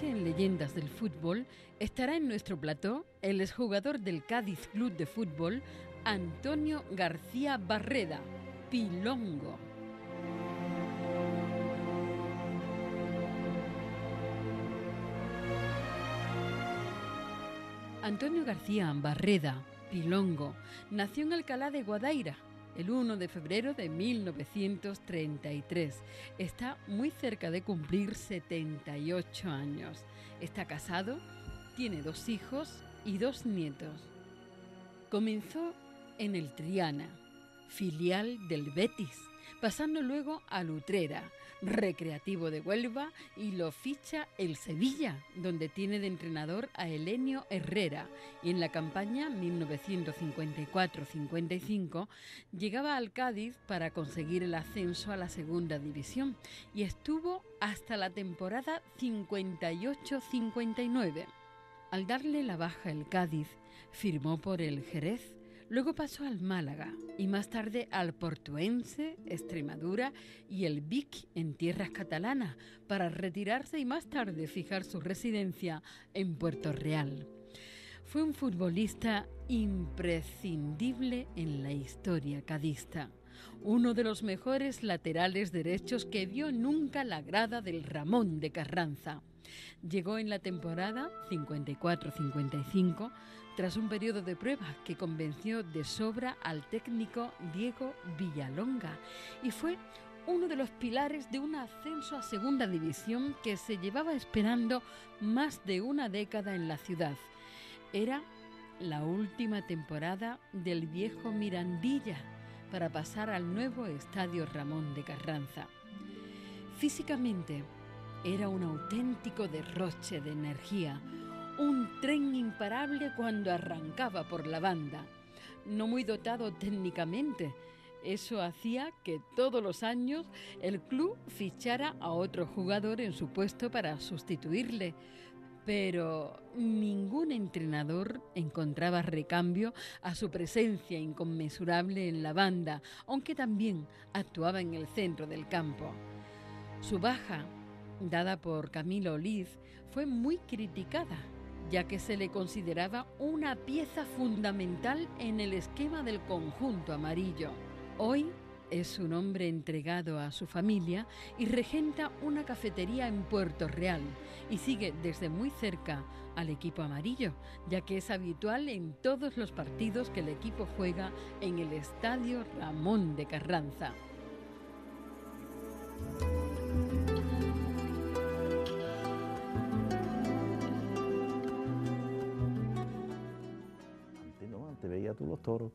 en Leyendas del Fútbol estará en nuestro plató el exjugador del Cádiz Club de Fútbol, Antonio García Barreda, Pilongo. Antonio García Barreda, Pilongo, nació en Alcalá de Guadaira, el 1 de febrero de 1933. Está muy cerca de cumplir 78 años. Está casado, tiene dos hijos y dos nietos. Comenzó en el Triana, filial del Betis, pasando luego a Lutrera, Recreativo de Huelva y lo ficha el Sevilla, donde tiene de entrenador a Elenio Herrera y en la campaña 1954-55 llegaba al Cádiz para conseguir el ascenso a la segunda división y estuvo hasta la temporada 58-59. Al darle la baja el Cádiz, firmó por el Jerez Luego pasó al Málaga y más tarde al Portuense, Extremadura y el Vic en tierras catalanas para retirarse y más tarde fijar su residencia en Puerto Real. Fue un futbolista imprescindible en la historia cadista, uno de los mejores laterales derechos que vio nunca la grada del Ramón de Carranza. Llegó en la temporada 54-55 tras un periodo de prueba que convenció de sobra al técnico Diego Villalonga y fue uno de los pilares de un ascenso a segunda división que se llevaba esperando más de una década en la ciudad. Era la última temporada del viejo Mirandilla para pasar al nuevo Estadio Ramón de Carranza. Físicamente, era un auténtico derroche de energía, un tren imparable cuando arrancaba por la banda. No muy dotado técnicamente, eso hacía que todos los años el club fichara a otro jugador en su puesto para sustituirle. Pero ningún entrenador encontraba recambio a su presencia inconmensurable en la banda, aunque también actuaba en el centro del campo. Su baja dada por Camilo Oliz, fue muy criticada, ya que se le consideraba una pieza fundamental en el esquema del conjunto amarillo. Hoy es un hombre entregado a su familia y regenta una cafetería en Puerto Real y sigue desde muy cerca al equipo amarillo, ya que es habitual en todos los partidos que el equipo juega en el Estadio Ramón de Carranza. Toros,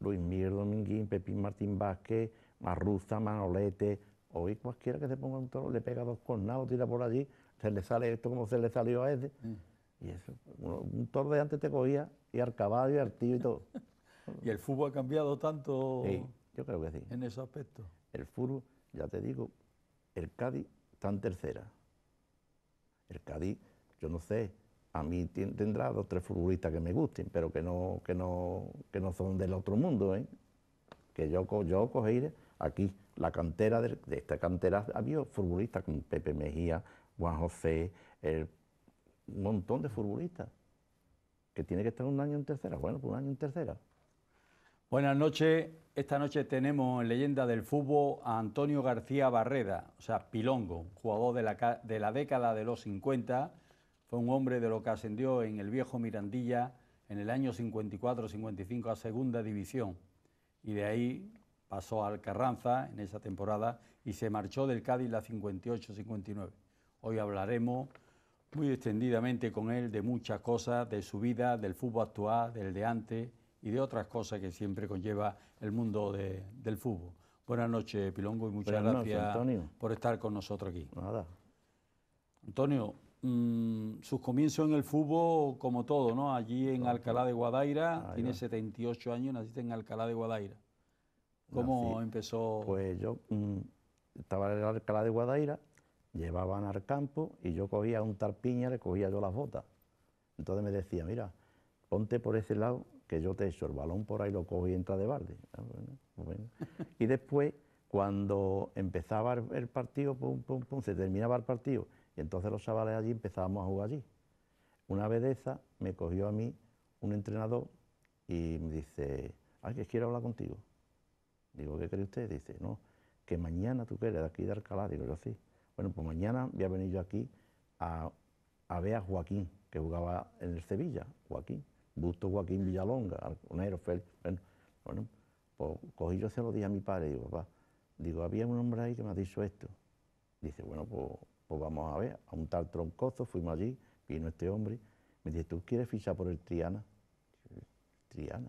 Luis Miguel Dominguín, Pepín Martín Vázquez, Marruza, Manolete, hoy cualquiera que se ponga un toro le pega dos cornados, tira por allí, se le sale esto como se le salió a ese. Mm. Y eso, un toro de antes te cogía y al caballo y al tío y todo. ¿Y el fútbol ha cambiado tanto? Sí, yo creo que sí. En ese aspecto. El fútbol, ya te digo, el Cádiz está en tercera. El Cádiz, yo no sé, a mí tendrá dos o tres futbolistas que me gusten, pero que no, que no, que no son del otro mundo, ¿eh? que yo, yo aquí la cantera de, esta cantera había futbolistas como Pepe Mejía, Juan José, un montón de futbolistas que tiene que estar un año en tercera. Bueno, pues un año en tercera. Buenas noches. Esta noche tenemos en leyenda del fútbol a Antonio García Barreda, o sea, Pilongo, jugador de la, de la década de los 50 fue un hombre de lo que ascendió en el viejo Mirandilla en el año 54-55 a segunda división y de ahí pasó al Carranza en esa temporada y se marchó del Cádiz la 58-59. Hoy hablaremos muy extendidamente con él de muchas cosas, de su vida, del fútbol actual, del de antes y de otras cosas que siempre conlleva el mundo del fútbol. Buenas noches, Pilongo, y muchas gracias por estar con nosotros aquí. Nada. Antonio, Mm, sus comienzos en el fútbol, como todo, ¿no? Allí en Alcalá de Guadaira, tiene 78 años, naciste en Alcalá de Guadaira. ¿Cómo empezó? Pues yo mm, estaba en Alcalá de Guadaira, llevaban al campo y yo cogía un tarpiña, le cogía yo las botas. Entonces me decía, mira, ponte por ese lado que yo te echo el balón por ahí, lo cojo y entra de balde. Ah, pues y después Cuando empezaba el, el partido, pum, pum, pum, se terminaba el partido, y entonces los chavales allí empezábamos a jugar allí. Una vez de esa me cogió a mí un entrenador y me dice, ay, que quiero hablar contigo. Digo, ¿qué cree usted? Dice, no, que mañana tú quieres de aquí de Alcalá. Digo, yo sí. Bueno, pues mañana voy a venir yo aquí a, a ver a Joaquín, que jugaba en el Sevilla, Joaquín, Busto Joaquín Villalonga, Arconero, Félix. Bueno, bueno, pues cogí yo se lo dije a mi padre, digo, papá, digo, había un hombre ahí que me ha dicho esto. Dice, bueno, pues, pues vamos a ver, a un tal troncozo, fuimos allí, vino este hombre, me dice, ¿tú quieres fichar por el Triana? Triana.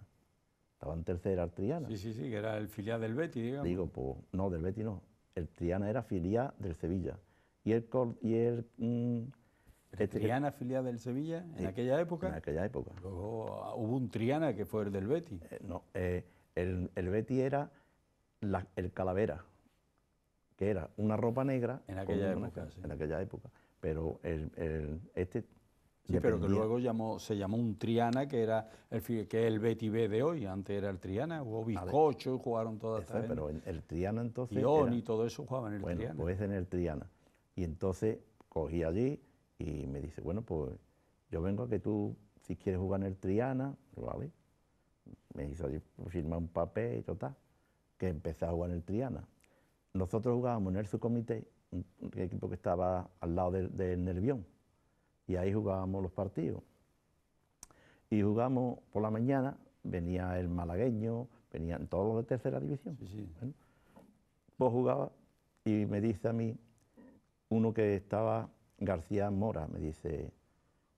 Estaba en tercera el Triana. Sí, sí, sí, que era el filial del Betty, digamos. Digo, pues no, del Betty no. El Triana era filial del Sevilla. Y el, y el, mm, ¿El este- Triana filial del Sevilla en Sí, aquella época? en aquella época. Luego ah, hubo un Triana que fue el del Betty. Eh, no, eh, el, el Betty era la- el calavera, que era una ropa negra. En aquella época, sí. En aquella época. Pero el, el- este. Sí, pero que luego llamó, se llamó un Triana, que era el, que es el Betty B de hoy. Antes era el Triana, hubo bizcocho, jugaron todas estas. pero en el Triana entonces. Y era- Oni, todo eso jugaban en el Bueno, Triana. pues en el Triana. Y entonces cogí allí y me dice, bueno, pues yo vengo a que tú, si quieres jugar en el Triana, vale. Me hizo allí firmar un papel y total, que empecé a jugar en el Triana. Nosotros jugábamos en el subcomité, un, un equipo que estaba al lado del, Nervión, y ahí jugábamos los partidos. Y jugamos por la mañana, venía el malagueño, venían todos los de tercera división. Sí, sí. Bueno, pues jugaba y me dice a mí, uno que estaba, García Mora, me dice,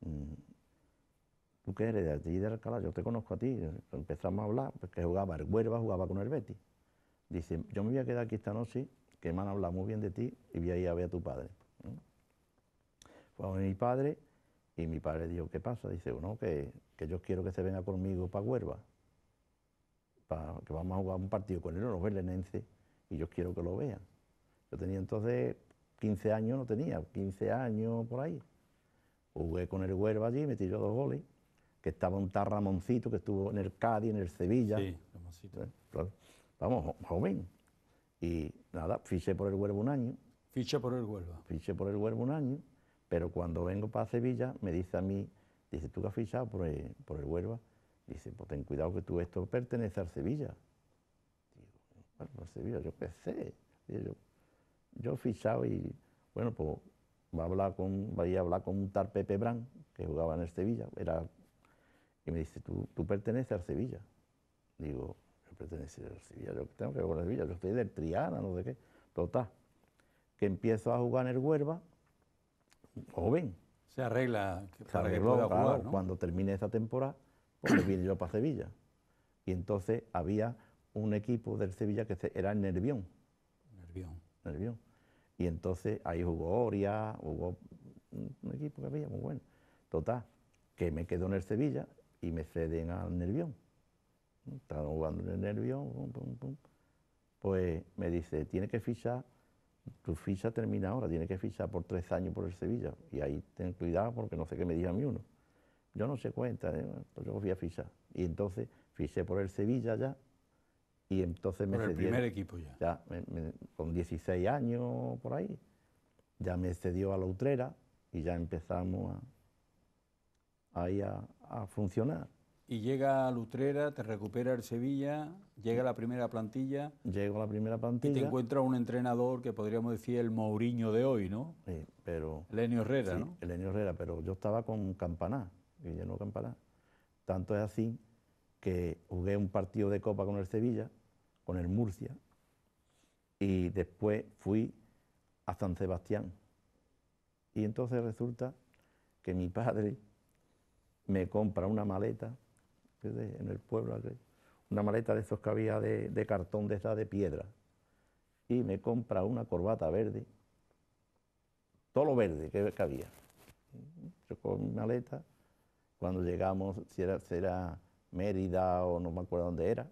mm, ¿tú qué eres de allí de Alcalá? Yo te conozco a ti. Empezamos a hablar, porque jugaba el Huerva, jugaba con el Betis. Dice, yo me voy a quedar aquí esta noche, que me han hablado muy bien de ti, y voy a ir a ver a tu padre. ¿no? Fue a mi padre, y mi padre dijo, ¿qué pasa? Dice, bueno, que, que yo quiero que se venga conmigo para Huerva, pa- que vamos a jugar un partido con él, los belenenses, y yo quiero que lo vean. Yo tenía entonces 15 años, no tenía, 15 años por ahí. Jugué con el Huerva allí, me tiró dos goles, que estaba un tal Ramoncito que estuvo en el Cádiz, en el Sevilla. Sí, Ramoncito. ¿eh? Claro. Vamos, jo- joven. Y nada, fiché por el Huerva un año, Ficha por el Huelva. fiché por el Huerva un año, pero cuando vengo para Sevilla me dice a mí, dice, ¿tú que has fichado por el, por el Huerva? Dice, pues ten cuidado que tú esto pertenece al Sevilla. Digo, "Bueno, al Sevilla, yo qué sé. Digo, yo, yo he fichado y, bueno, pues va a hablar con, va a a hablar con un tal Pepe Brand, que jugaba en el Sevilla, era, y me dice, tú, tú perteneces al Sevilla. Digo, yo pertenezco al Sevilla, yo tengo que ver con el Sevilla, yo estoy del Triana, no sé qué. Total, que empiezo a jugar en el Huerva, joven, Se arregla que- se para que arregló, pueda claro, jugar, ¿no? cuando termine esa temporada, pues vine yo para Sevilla. Y entonces había un equipo del Sevilla que era el Nervión, Nervión. Nervión. Y entonces ahí jugó Oria, jugó un, un equipo que había muy bueno. Total, que me quedo en el Sevilla y me ceden al Nervión. Estaba jugando en el Nervión, pum, pum, pum. pues me dice, tiene que fichar, tu ficha termina ahora, tiene que fichar por tres años por el Sevilla. Y ahí ten cuidado porque no sé qué me dijo a mí uno. Yo no sé cuenta, ¿eh? pues yo fui a fichar. Y entonces fiché por el Sevilla ya y entonces me Por el cedieron primer equipo ya. ya me- me- con 16 años por ahí, ya me cedió a la Utrera y ya empezamos a, ahí a, a funcionar. Y llega a Lutrera, te recupera el Sevilla, llega a la primera plantilla Llego a la primera y te plantilla, encuentra un entrenador que podríamos decir el Mourinho de hoy, ¿no? sí, pero Lenio Herrera, sí, ¿no? Elenio Herrera, pero yo estaba con Campaná, Guillermo Campaná. Tanto es así que jugué un partido de Copa con el Sevilla, con el Murcia, y después fui a San Sebastián. Y entonces resulta que mi padre me compra una maleta en el pueblo, una maleta de esos que había de, de cartón de esa de piedra, y me compra una corbata verde, todo lo verde que, que había. Yo con mi maleta, cuando llegamos, si era, si era Mérida o no me acuerdo dónde era,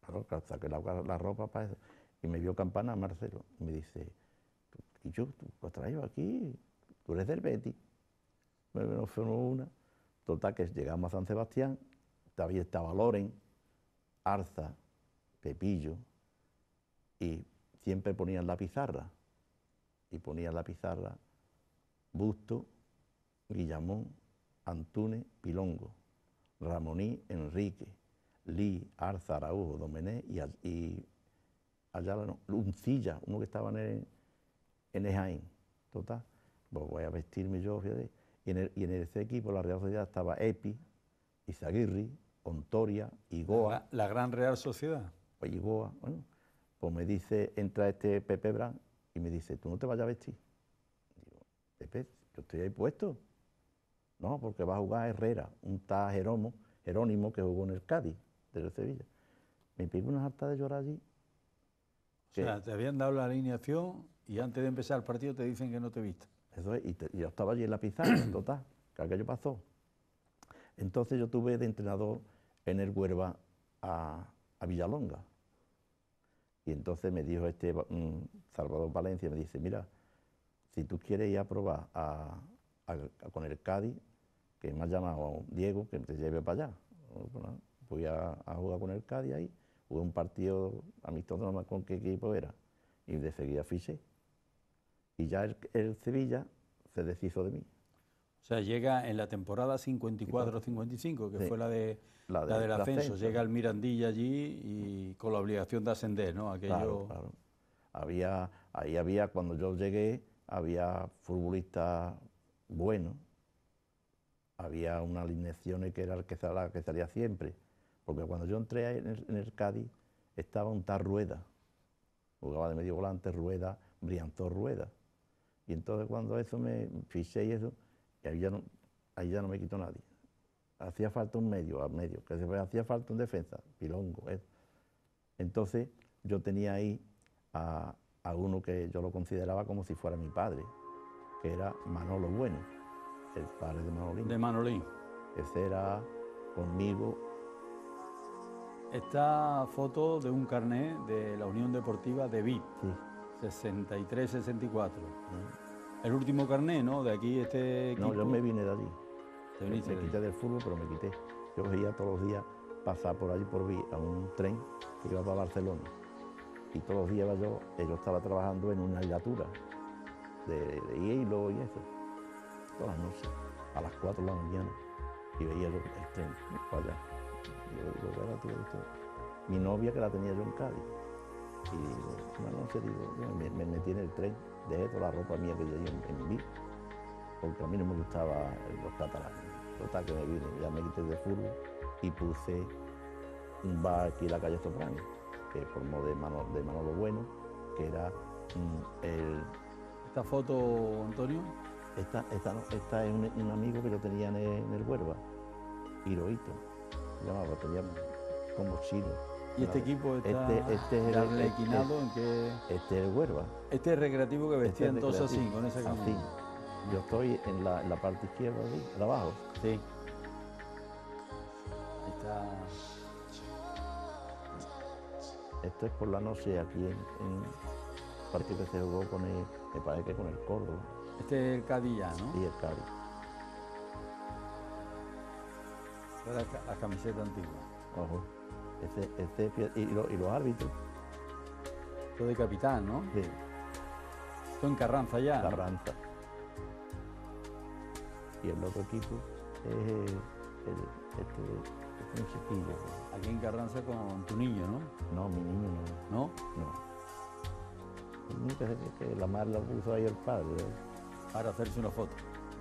claro, saqué la, la ropa para eso, y me vio campana Marcelo, y me dice, y yo, tú traído aquí, tú eres del Betty. Bueno, nos fuimos una, total que llegamos a San Sebastián, todavía estaba Loren, Arza, Pepillo, y siempre ponían la pizarra, y ponían la pizarra Busto, Guillamón, Antúnez, Pilongo, Ramoní, Enrique, Lee, Arza, Araújo, Domené y, allá no, Uncilla, uno que estaba en, en Ejaín, total. Pues voy a vestirme yo, fíjate. Y en, el, y en ese equipo, la Real Sociedad, estaba Epi, Izaguirri, Ontoria, Igoa. La, la gran Real Sociedad. Pues Igoa, bueno, pues me dice, entra este Pepe Brand y me dice, ¿tú no te vayas a vestir? Digo, Pepe, yo estoy ahí puesto. No, porque va a jugar Herrera, un tal Jerónimo, Jerónimo que jugó en el Cádiz, desde Sevilla. Me pegó una harta de llorar allí. O sea, te habían dado la alineación y antes de empezar el partido te dicen que no te viste. Eso es, y, te, y yo estaba allí en la pizarra, total, que aquello pasó. Entonces yo tuve de entrenador en el Huerva a, a Villalonga. Y entonces me dijo este mm, Salvador Valencia, me dice, mira, si tú quieres ir a probar a, a- con el Cádiz, que me ha llamado Diego, que te lleve para allá. Bueno, fui a, a jugar con el Cádiz ahí, jugué un partido amistoso, no acuerdo con qué equipo era, y de seguida fiché. Y ya el, el Sevilla se deshizo de mí. O sea, llega en la temporada 54-55, que Sí. fue la, de, La la de- del el ascenso. ascenso. Llega el Mirandilla allí y con la obligación de ascender, ¿no? Aquello... Claro, claro. Había, ahí había, cuando yo llegué, había futbolistas buenos, había unas alineaciones que era que, que salía siempre, porque cuando yo entré en el, en el Cádiz estaba un tal Rueda, jugaba de medio volante Rueda, Brianzó Rueda, y entonces cuando eso me fiché y eso, y ahí ya no, ahí ya no me quitó nadie. Hacía falta un medio, a medio, que se hacía falta un defensa, pilongo, eso. Entonces yo tenía ahí a, a uno que yo lo consideraba como si fuera mi padre, que era Manolo Bueno, el padre de Manolín. De Manolín. Ese era conmigo, Esta foto de un carnet de la Unión Deportiva de Vic, sí. 63-64. El último carnet, ¿no? De aquí este equipo. No, yo me vine de allí. Te Me, de quité allí. del fútbol, pero me quité. Yo veía todos los días pasar por allí por Vi a un tren que iba para Barcelona. Y todos los días yo, yo estaba trabajando en una hilatura de, de hilo y eso. Todas las noches, a las 4 de la mañana. Y veía yo el tren para allá. Y yo digo. Mi novia que la tenía yo en Cádiz. Y digo, una noche digo, yo me, me metí en el tren, dejé toda la ropa mía que yo en, en Vi porque a mí no me gustaba los catalanes. Total que me vine, ya me quité de fútbol y puse un bar aquí en la calle Soprano, que formó de, Mano- de Manolo Bueno, que era mm, el... Esta foto, Antonio, Esta, esta, esta es un, un amigo que yo tenía en el, en el Huelva, Hirohito, se llamaba, tenía como chino. Y este equipo está Este- este es el- arlequinado en que... Este es el Huelva. Este es recreativo que Este vestían es todos así, con esa así. camisa. Yo estoy en la, en la parte izquierda, ahí, de abajo. Sí. Está. Esto es por la noche aquí en, en el partido que se jugó con el, me parece que con el Córdoba Este es el Cadilla, ¿no? y el Cádiz. La, la camiseta antigua. Ojo. Fie- y, lo- y los árbitros, Esto de capitán, ¿no? sí, Esto en Carranza ya. ¿no? Carranza. Y el otro equipo es el, este, este un chiquillo. Aquí en Carranza con tu niño, ¿no? No, mi niño no. ¿No? no. El niño que, la madre la puso ahí el padre. ¿eh? Para hacerse una foto.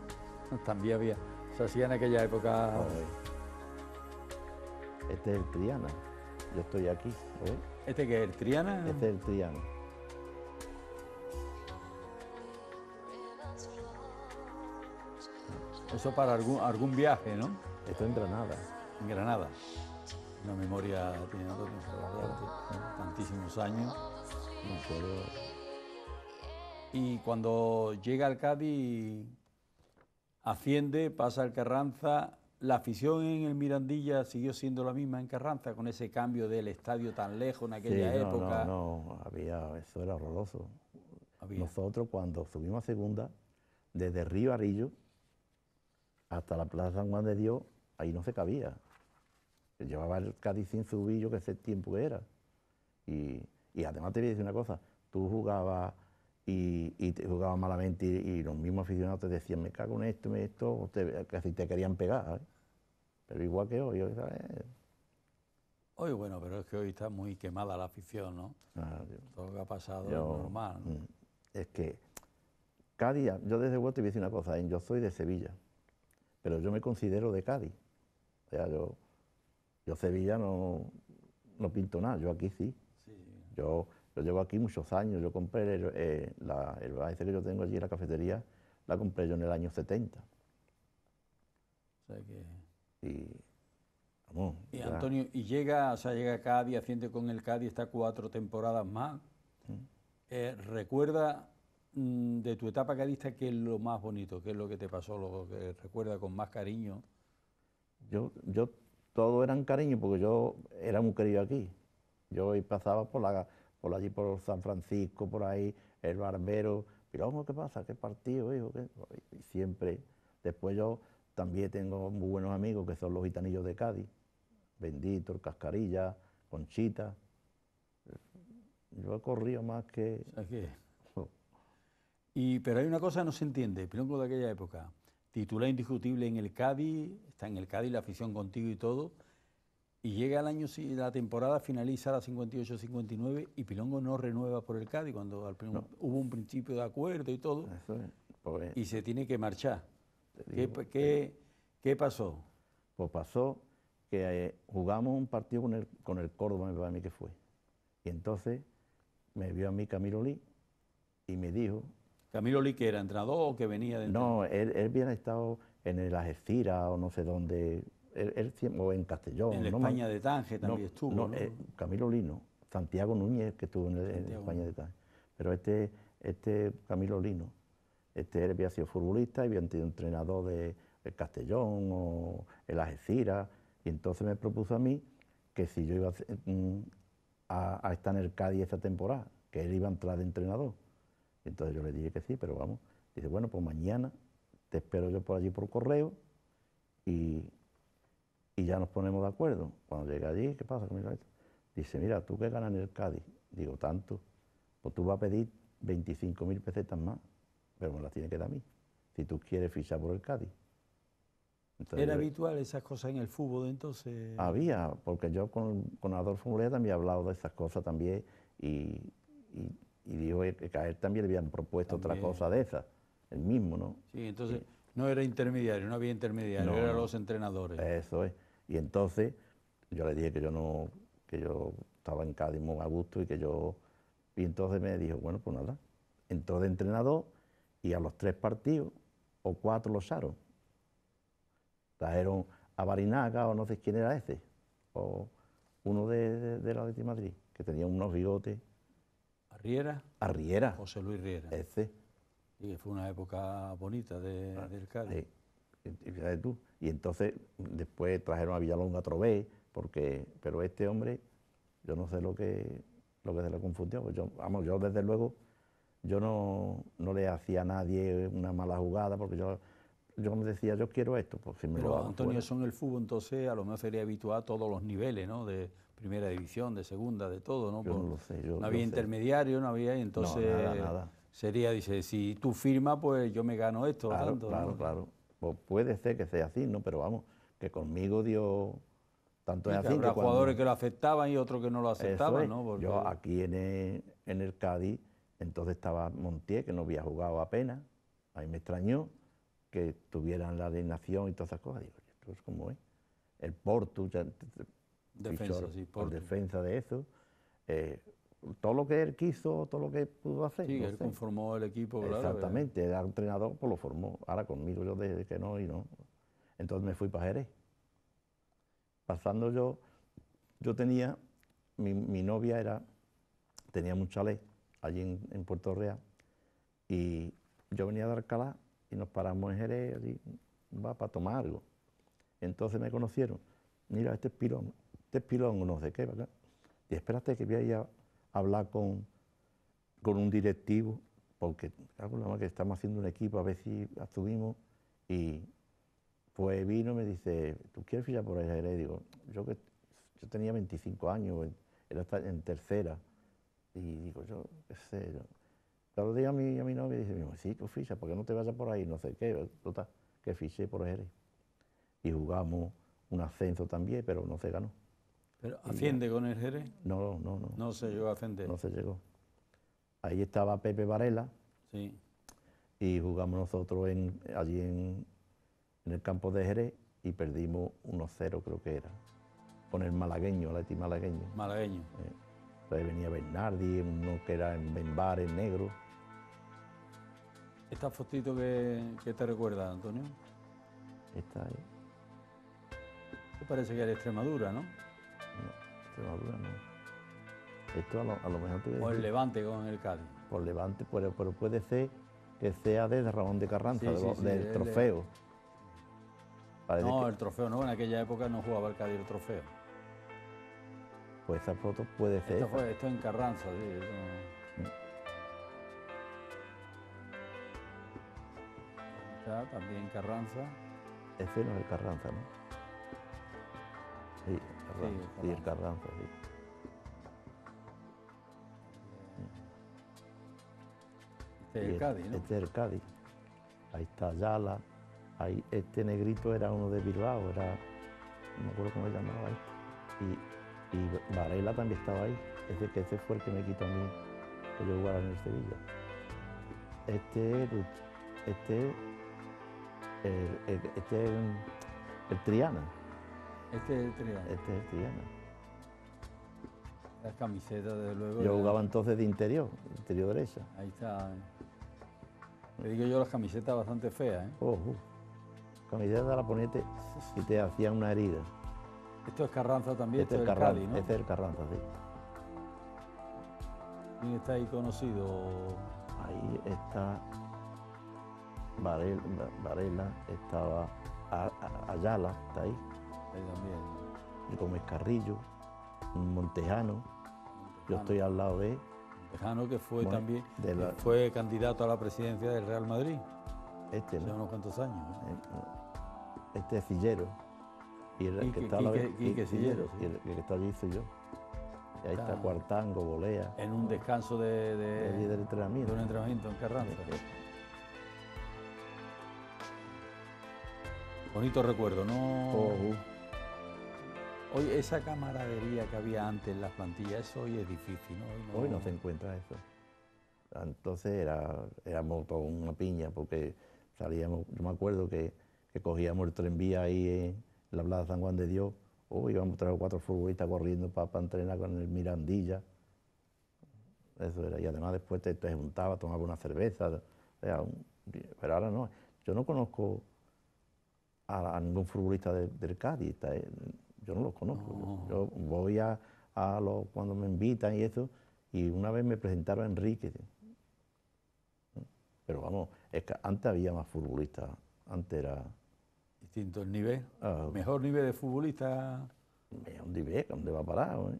También había. Se hacía en aquella época. Este es el Triana. Yo estoy aquí, ¿lo ves? ¿Este que es el Triana? Este es el Triana. Eso para algún, algún viaje, ¿no? Esto es en Granada. En Granada. Una memoria tiene tantísimos años. Y cuando llega al Cádiz, asciende, pasa al Carranza. La afición en el Mirandilla siguió siendo la misma en Carranza, con ese cambio del estadio tan lejos en aquella Sí, no, época. No, no, había, eso era horroroso. Había. Nosotros cuando subimos a segunda, desde Río Arillo hasta la Plaza San Juan de Dios, ahí no se cabía. Llevaba el Cádiz sin subir, yo que sé el tiempo que era. Y, Y además te voy a decir una cosa, tú jugabas y, y te jugabas malamente y, los mismos aficionados te decían, me cago en esto, me esto, o te, casi te querían pegar. ¿eh? Pero igual que hoy, hoy ¿sabes? Hoy, bueno, pero es que hoy está muy quemada la afición, ¿no? Ah, yo- Todo lo que ha pasado yo- es normal. ¿no? mm, Es que Cádiz, yo desde luego te voy a decir una cosa, ¿eh? yo soy de Sevilla, pero yo me considero de Cádiz. O sea, yo, yo Sevilla no, no pinto nada, yo aquí sí. Sí, Yo, yo llevo aquí muchos años, yo compré el, eh, la- el que yo tengo allí en la cafetería, la compré yo en el año 70. o sea que... Y, vamos, Y ya- Antonio, y llega, o sea, llega a Cádiz, asciende con el Cádiz, está cuatro temporadas más. Eh, ¿Recuerda mm, de tu etapa cadista qué es lo más bonito, qué es lo que te pasó, lo que recuerda con más cariño? Yo, yo, todo eran cariño porque yo era muy querido aquí. Yo pasaba por, la, por allí, por San Francisco, por ahí, el barbero. Vamos, ¿qué pasa? ¿Qué partido, hijo? Y siempre. Después yo también tengo muy buenos amigos que son los gitanillos de Cádiz. Bendito, el Cascarilla, Conchita. Yo he corrido más que... Y, pero hay una cosa que no se entiende, Pilongo de aquella época, titular indiscutible en el Cádiz, está en el Cádiz, la afición contigo y todo, y llega el año, si- la temporada finaliza la 58-59 y Pilongo no renueva por el Cádiz, cuando al hubo un principio de acuerdo y todo, Eso es. Pues, y se tiene que marchar. ¿Qué, qué- qué pasó? Pues pasó que eh, jugamos un partido con el, con el Córdoba, me a mí que fue. Y entonces me vio a mí Camilo Lee y me dijo, Camilo Lee, que era entrenador o que venía de no, él, él había estado en el Algeciras o no sé dónde, él, él siempre- o en Castellón. en la no me- España de Tánger no, también estuvo, no, eh, Camilo Lino, Santiago Núñez, que estuvo en. España de tal. Pero este, este Camilo Lino, este él había sido futbolista y había sido entrenador de, de Castellón o el Algeciras. Y entonces me propuso a mí que si yo iba a, mm, a- a estar en el Cádiz esta temporada, que él iba a entrar de entrenador. Entonces yo le dije que sí, pero vamos. Dice, bueno, pues mañana te espero yo por allí por correo y, y ya nos ponemos de acuerdo. Cuando llegue allí, ¿qué pasa con esto? Dice, mira, tú que ganas en el Cádiz, digo, tanto, pues tú vas a pedir 25.000 pesetas más, pero me las tienes que dar a mí, si tú quieres fichar por el Cádiz. Entonces, ¿Era yo- habitual esas cosas en el fútbol de entonces? había, porque yo con, con Adolfo Mulea también he hablado de esas cosas también y, y, y dijo que a él también le habían propuesto otra cosa de esas, el mismo, ¿no? Sí, entonces no era intermediario, no había intermediario, No, eran los entrenadores. Eso es. Y entonces yo le dije que yo no, que yo estaba en Cádiz muy a gusto y que yo. Y entonces me dijo, bueno, pues nada. Entró de entrenador y a los tres partidos o cuatro los echaron. Trajeron a Barinaga o no sé quién era ese, o uno de, de, de la de Madrid, que tenía unos bigotes. A Riera, A Riera, José Luis Riera. ese. Y fue una época bonita de, del Cádiz. Sí, fíjate tú. Y entonces después trajeron a Villalonga Trové, porque, pero este hombre, yo no sé lo que, lo que se le confundió. pues yo, vamos, yo desde luego, yo no, no le hacía a nadie una mala jugada, porque yo, yo me decía, yo quiero esto, pues si me lo Pero hago Antonio, en el fútbol entonces a lo mejor sería habitual a todos los niveles, ¿no? De primera división, de segunda, de todo, ¿no? Yo Por- no lo sé, yo no había sé. intermediario, no había, y entonces nada, nada. sería, dice, si tú firmas, pues yo me gano esto, Claro, tanto. claro, ¿no? claro. Pues puede ser que sea así, ¿no? Pero vamos, que conmigo dio tanto es así. habrá que cuando- jugadores que lo aceptaban y otros que no lo aceptaban, es. ¿no? Porque- Yo aquí en el, en el Cádiz, entonces estaba Montiel, que no había jugado apenas. A mí me extrañó que tuvieran la alineación y todas esas cosas. Digo, esto es como es. El Porto, ya, Defensa, fichó sí, Porto. defensa de eso. Eh, todo lo que él quiso, todo lo que pudo hacer. Sí, no él sé. conformó el equipo, claro. Exactamente, era entrenador, pues lo formó. Ahora conmigo yo desde que no y no. Entonces me fui para Jerez. Pasando yo, yo tenía, mi, mi novia era, tenía un chalet allí en, en Puerto Real y yo venía de Alcalá y nos paramos en Jerez allí, va para tomar algo. Entonces me conocieron, mira, este es pilón, este es pilón, no sé qué, ¿verdad? Y espérate que voy a ir a hablar con, con un directivo, porque mar que estamos haciendo un equipo a ver si subimos. Y pues vino y me dice, ¿tú quieres fichar por el Jerez? Digo, yo que yo tenía 25 años, era en tercera. Y digo, yo, qué sé, yo. Cada día a mi, a mi novia dice, sí, que ficha, ¿por qué no te vayas por ahí? No sé qué, total, que fiché por Jerez. Y jugamos un ascenso también, pero no se ganó. ¿Pero asciende con el Jerez? No, no, no. No se llegó a ascender. No se llegó. Ahí estaba Pepe Varela. Sí. Y jugamos nosotros en, allí en, en el campo de Jerez y perdimos 1-0 creo que era, con el malagueño, el Atleti malagueño. Malagueño. Eh, ahí venía Bernardi, uno que era en Benbar, en negro. ¿Esta fotito que, te recuerda, Antonio? Esta ahí. Esto parece que era Extremadura, ¿no? Extremadura no. Esto a lo, a lo mejor te O el Levante con el Cádiz. Por Levante, pero, pero puede ser que sea de Ramón de Carranza, del trofeo. no, el trofeo no, en aquella época no jugaba el Cádiz el trofeo. Pues esa foto puede ser. Esto, fue, esto en Carranza, sí. También Carranza. Ese no es el Carranza, ¿no? Sí, Carranza, sí, el Carranza, sí. Este es el Cádiz, ¿no? Este es el Cádiz. Ahí está Ayala. Ahí, este negrito era uno de Bilbao, era, no me acuerdo cómo se llamaba ahí. Y, y Varela también estaba ahí. Ese, que ese fue el que me quitó a mí que yo jugara en el Sevilla. Este es este, el, este es el Triana. Este es el Triana. Este es el Triana. Las camisetas, desde luego. Yo jugaba entonces de interior, interior derecha. Ahí está. Le digo yo las camisetas bastante feas, ¿eh? Oh, uh. Camisetas la ponete y te hacían una herida. Esto es Carranza también, este, es Carranza, ¿no? Este es el Carranza, sí. ¿Quién está ahí conocido? Ahí está Varela, Varela estaba Ayala, está ahí. También. Gómez Carrillo, un montejano. Yo estoy al lado de Tejano, que fue también fue candidato a la presidencia del Real Madrid. Este, ¿no? Hace unos cuantos años. ¿eh? Eh, este es Cillero. Y el que está Quique. Y el, que está allí soy yo. Y ahí está, Cuartango, Bolea. En un descanso de, de, de entrenamiento. De un entrenamiento en Carranza. Bonito recuerdo, ¿no? Oh, uh. Hoy esa camaradería que había antes en las plantillas, eso hoy es difícil, ¿no? Hoy no, se encuentra eso. Entonces era, éramos toda una piña porque salíamos, yo me acuerdo que, cogíamos el tren vía ahí en la Plaza San Juan de Dios, o íbamos tres o cuatro futbolistas corriendo para, entrenar con el Mirandilla. Eso era, y además después te, te juntaba, tomaba una cerveza, pero ahora no. Yo no conozco a, ningún futbolista del Cádiz yo no los conozco. Yo, voy a, a los, cuando me invitan y eso, y una vez me presentaron a Enrique. Pero vamos, es que antes había más futbolistas, antes era... Distinto el nivel, ah. mejor nivel de futbolista. Mejor nivel, ¿dónde va a parar? Eh?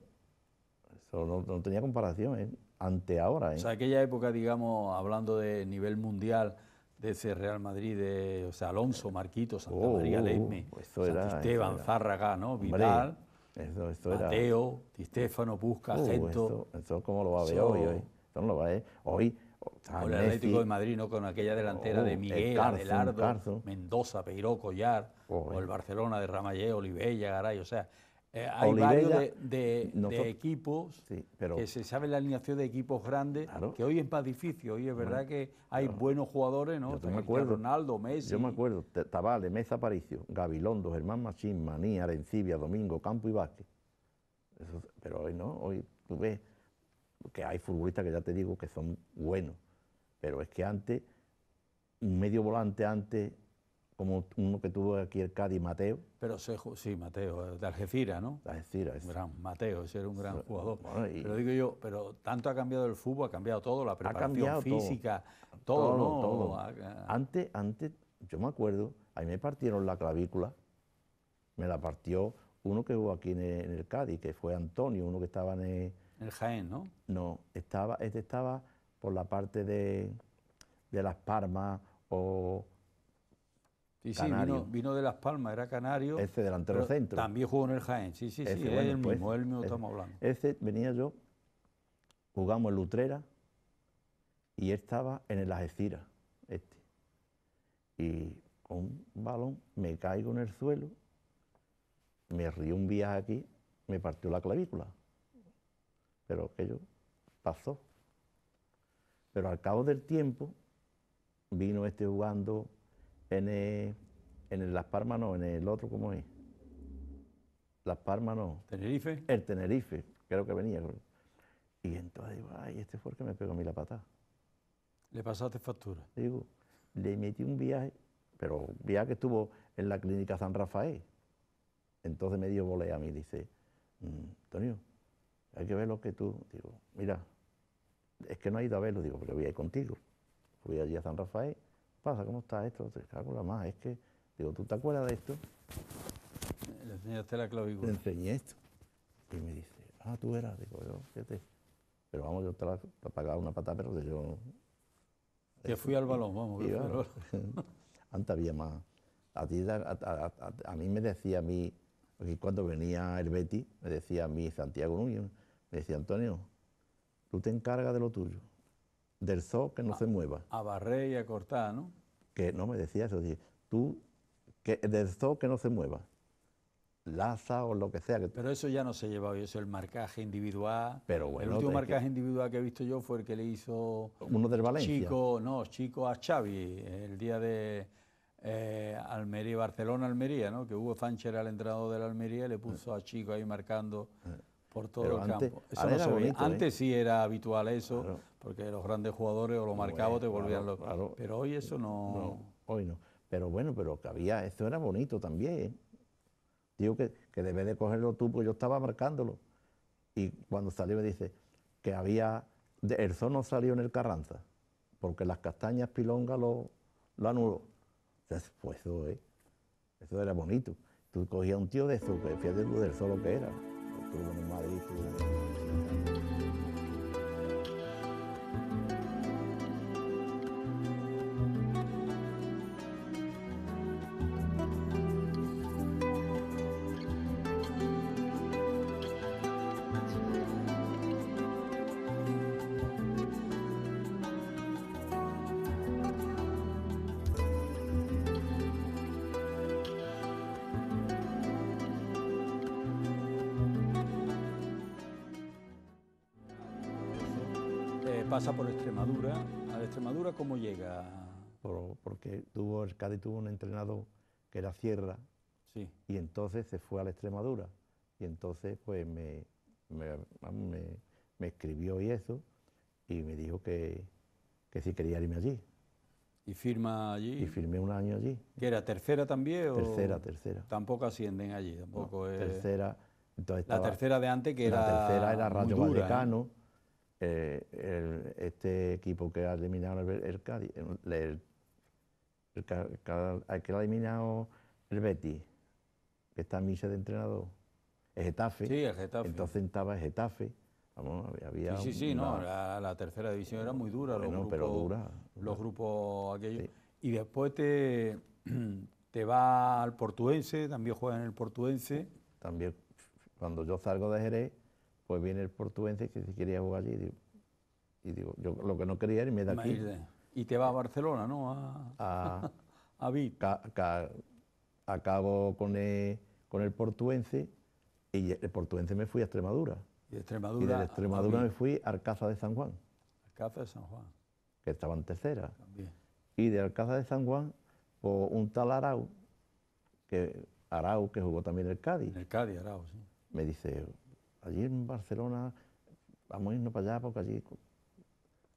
Eso no, tenía comparación, ¿eh? ante ahora. ¿eh? O sea, aquella época, digamos, hablando de nivel mundial, de ese Real Madrid, de o sea, Alonso, Marquito, Santa oh, María Leime, uh, Esteban, Zárraga, ¿no? Vidal, eso, Mateo, Di Stefano, Busca, uh, Gento. Eso, como lo va a ver hoy, hoy. Eso no lo va a ver. Hoy, o el Atlético de Madrid, ¿no? Con aquella delantera de oh, Miguel, Adelardo, Mendoza, Peiró, Collar, o el Barcelona de Ramallé, Olivella, Garay, o sea, eh, hay varios de, equipos que se sabe la alineación de equipos grandes, que hoy es más difícil. Hoy es verdad que hay buenos jugadores, ¿no? Yo me acuerdo, Ronaldo, Messi. Yo me acuerdo, Tabale, Mesa Aparicio, Gabilondo, Germán Machín, Maní, Arencibia, Domingo, Campo y Vázquez. pero hoy no, hoy tú ves que hay futbolistas que ya te digo que son buenos, pero es que antes, un medio volante antes como uno que tuvo aquí el Cádiz, Mateo. Pero sí, Mateo, de Algeciras, ¿no? De Algeciras. Un gran Mateo, ese era un gran jugador. Pero digo yo, pero tanto ha cambiado el fútbol, ha cambiado todo, la preparación física, todo, todo, Todo. Antes, antes, yo me acuerdo, ahí me partieron la clavícula, me la partió uno que jugó aquí en el, Cádiz, que fue Antonio, uno que estaba en el, el Jaén, ¿no? No, estaba, este estaba por la parte de, de Las Palmas o Sí, sí, vino, de Las Palmas, era canario. Ese delantero centro. También jugó en el Jaén, sí, sí, sí, es el mismo, es el mismo estamos hablando. Ese venía yo jugamos en Lutrera y él estaba en el Algeciras, este. Y con un balón me caigo en el suelo, me río un viaje aquí, me partió la clavícula. Pero aquello pasó. Pero al cabo del tiempo vino este jugando en el, en el Las Palmas, no, en el otro, ¿cómo es? Las Palmas, no. ¿Tenerife? El Tenerife, creo que venía. Y entonces digo, ay, este fue el que me pegó a mí la patada. ¿Le pasaste factura? Digo, le metí un viaje, pero un viaje que estuvo en la clínica San Rafael. Entonces me dio volea a mí, dice, "Mm, Antonio, hay que ver lo que tú. Digo, mira, es que no he ido a verlo, digo, porque voy a ir contigo. Fui allí a San Rafael, ¿qué pasa? ¿Cómo está esto? Te cago en la más, es que, digo, ¿tú te acuerdas de esto? Le enseñaste la Le clavícula. enseñé esto. Y me dice, ah, tú eras, digo, yo, fíjate. Pero vamos, yo te la te pagaba una patada, pero yo Que fui al balón, vamos. que fui al claro, balón. antes había más. A, ti, a, a- a- a mí me decía a mí, porque cuando venía el Betty, me decía a mí Santiago Núñez, me decía, Antonio, tú te encargas de lo tuyo, del zoo que no se mueva. A barrer y a cortar, ¿no? Que no me decía eso, dije, tú, que del zoo que no se mueva. Laza o lo que sea. Que, Pero eso ya no se lleva hoy, eso es el marcaje individual. Pero bueno, el último que- marcaje individual que he visto yo fue el que le hizo uno del Valencia. Chico, no, Chico a Xavi, el día de eh, Almería, Barcelona-Almería, ¿no? Que Hugo Sánchez era el entrenador de la Almería y le puso a Chico ahí marcando por todo Pero el antes- campo. Eso no se ¿eh? Antes sí era habitual eso, Claro. porque los grandes jugadores o lo marcaban o te volvían claro, claro. Pero hoy eso no... No, hoy no. Pero bueno, pero que había, esto era bonito también. Digo que, que debes de cogerlo tú, porque yo estaba marcándolo. Y cuando salió me dice que había, el sol no salió en el Carranza, porque las castañas pilonga lo, lo anuló. Entonces, pues eso, ¿eh? eso era bonito. Tú cogías un tío de eso, que fíjate tú del sol lo que era. Estuvo en Madrid, ¿A Extremadura cómo llega? por- porque tuvo, el Cádiz tuvo un entrenador que era Sierra, Sí. y entonces se fue a la Extremadura. Y entonces pues me, me, me- me escribió y eso, y me dijo que, que si quería irme allí. Y firma allí. Y firmé un año allí. ¿Que era tercera también? o- Tercera, tercera. Tampoco ascienden allí, tampoco es... Tercera. Entonces La estaba- tercera de antes que era. la tercera era Rayo dura, ¿eh? Vallecano. eh, el- este equipo que ha eliminado el, el Cádiz, el, el- que ha eliminado el Betis, que está en misa de entrenador, el Getafe. Sí, el Getafe. Entonces estaba el Getafe. Vamos, había- sí, sí, sí, no, la, la tercera división era muy dura. los Bueno, grupos, pero dura, Los grupos aquellos. Sí. Y después te, te va al portuense, también juega en el portuense. También cuando yo salgo de Jerez, pues viene el portuense que si quería jugar allí. digo- y digo, yo lo que no quería era irme de aquí Y te va a Barcelona, ¿no? A, a, a Vic. ca- ca- acabo con el, con el portuense y el portuense me fui a Extremadura. Y de Y Extremadura. de a- Extremadura me fui a Alcázar de San Juan, Alcázar de San Juan, que estaba en tercera. también. Y de Alcázar de San Juan, pues, un tal Arau, que, Arau, que jugó también el Cádiz, En el Cádiz, Arao, sí. me dice, allí en Barcelona vamos a irnos para allá porque allí